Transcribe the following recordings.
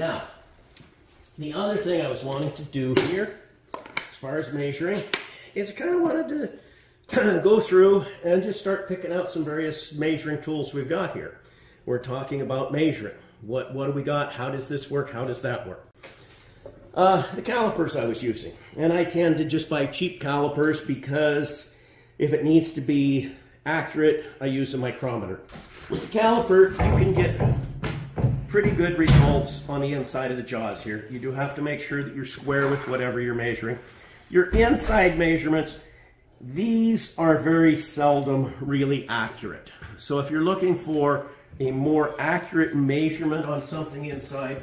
Now, the other thing I was wanting to do here, as far as measuring, is I kind of wanted to go through and just start picking out some various measuring tools we've got here. We're talking about measuring. What, what do we got? How does this work? How does that work? Uh, the calipers I was using. And I tend to just buy cheap calipers because if it needs to be accurate, I use a micrometer. With the caliper, you can get pretty good results on the inside of the jaws here. You do have to make sure that you're square with whatever you're measuring. Your inside measurements, these are very seldom really accurate. So if you're looking for a more accurate measurement on something inside,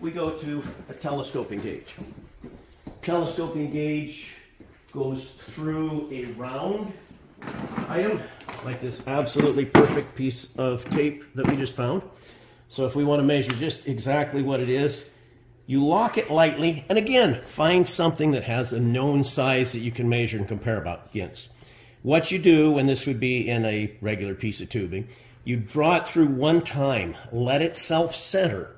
we go to a telescoping gauge. Telescoping gauge goes through a round item, like this absolutely perfect piece of tape that we just found. So if we want to measure just exactly what it is, you lock it lightly, and again, find something that has a known size that you can measure and compare about against. What you do, and this would be in a regular piece of tubing, you draw it through one time, let it self-center,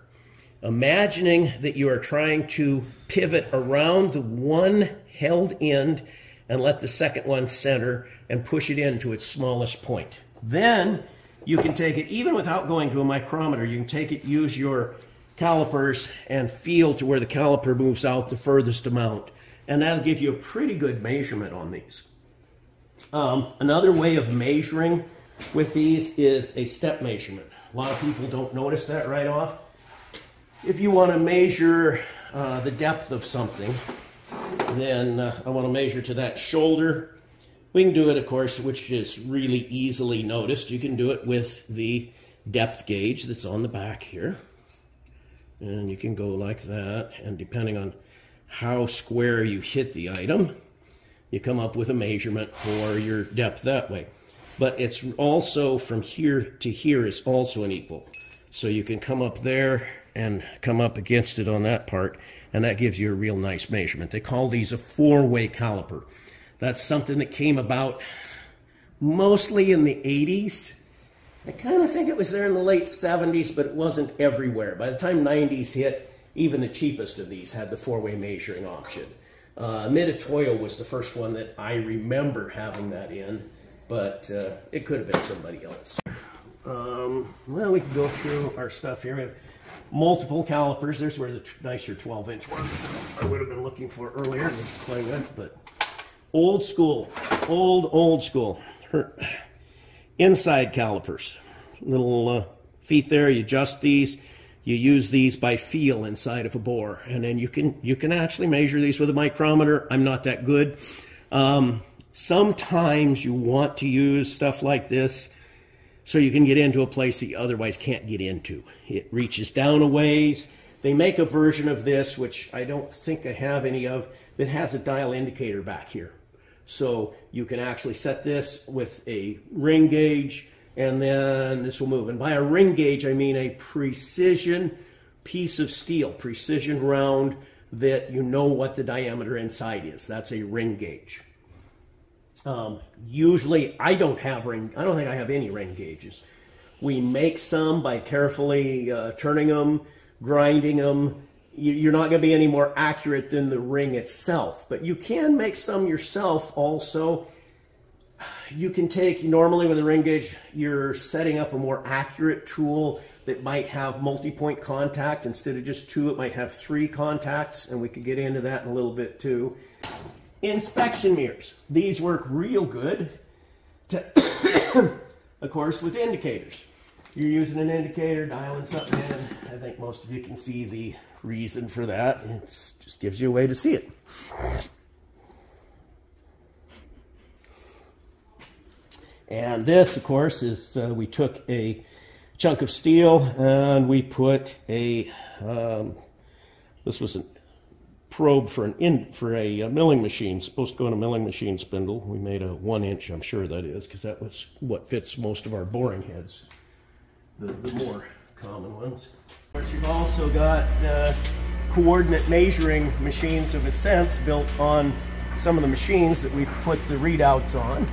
imagining that you are trying to pivot around the one held end and let the second one center and push it into its smallest point. Then you can take it, even without going to a micrometer, you can take it, use your calipers and feel to where the caliper moves out the furthest amount. And that'll give you a pretty good measurement on these. Um, another way of measuring with these is a step measurement. A lot of people don't notice that right off. If you want to measure uh, the depth of something, then uh, I want to measure to that shoulder. We can do it, of course, which is really easily noticed. You can do it with the depth gauge that's on the back here. And you can go like that, and depending on how square you hit the item, you come up with a measurement for your depth that way. But it's also from here to here is also an equal. So you can come up there and come up against it on that part, and that gives you a real nice measurement. They call these a four-way caliper. That's something that came about mostly in the 80s. I kind of think it was there in the late 70s, but it wasn't everywhere. By the time 90s hit, even the cheapest of these had the four-way measuring option. Uh, Mitutoyo was the first one that I remember having that in, but uh, it could have been somebody else. Um, well, we can go through our stuff here. We have multiple calipers. There's where the nicer 12 inch ones I would have been looking for earlier playing with, but old school, old, old school. Her, inside calipers, little uh, feet there, you adjust these. You use these by feel inside of a bore, and then you can you can actually measure these with a micrometer. I'm not that good. Um, sometimes you want to use stuff like this so you can get into a place that you otherwise can't get into. It reaches down a ways. They make a version of this, which I don't think I have any of, that has a dial indicator back here. So you can actually set this with a ring gauge and then this will move. And by a ring gauge, I mean a precision piece of steel, precision round that you know what the diameter inside is. That's a ring gauge. Um, usually, I don't have ring. I don't think I have any ring gauges. We make some by carefully uh, turning them, grinding them. You're not going to be any more accurate than the ring itself, but you can make some yourself also. You can take, normally with a ring gauge, you're setting up a more accurate tool that might have multi-point contact. Instead of just two, it might have three contacts, and we could get into that in a little bit too. Inspection mirrors. These work real good, to of course, with indicators. You're using an indicator, dialing something in. I think most of you can see the reason for that. It just gives you a way to see it. And this, of course, is uh, we took a chunk of steel and we put a, um, this was a probe for an in for a, a, milling machine. supposed to go in a milling machine spindle. We made a one inch, I'm sure that is, because that was what fits most of our boring heads, the, the more common ones. Of course, you've also got uh, coordinate measuring machines of a sense built on some of the machines that we've put the readouts on.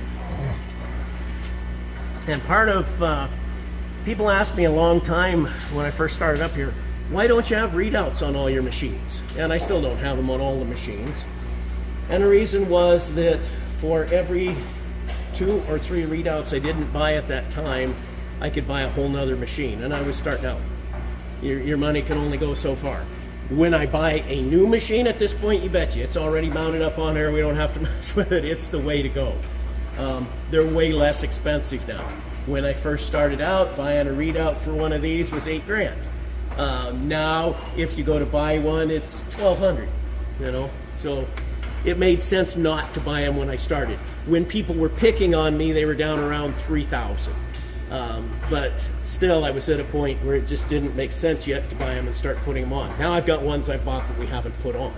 And part of, uh, people asked me a long time when I first started up here, why don't you have readouts on all your machines? And I still don't have them on all the machines. And the reason was that for every two or three readouts I didn't buy at that time, I could buy a whole nother machine. And I was starting out. Your, your money can only go so far. When I buy a new machine at this point, you bet you, it's already mounted up on there. We don't have to mess with it. It's the way to go. Um, they're way less expensive now. When I first started out, buying a readout for one of these was eight grand. Um, now, if you go to buy one, it's twelve hundred. You know, so it made sense not to buy them when I started. When people were picking on me, they were down around three thousand. Um, but still, I was at a point where it just didn't make sense yet to buy them and start putting them on. Now I've got ones I bought that we haven't put on.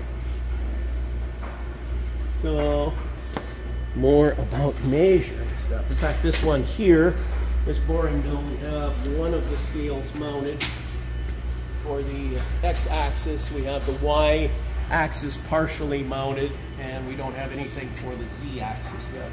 So, more about measuring stuff. In fact, this one here, this boring mill, we have one of the scales mounted for the x-axis. We have the y-axis partially mounted, and we don't have anything for the z-axis yet.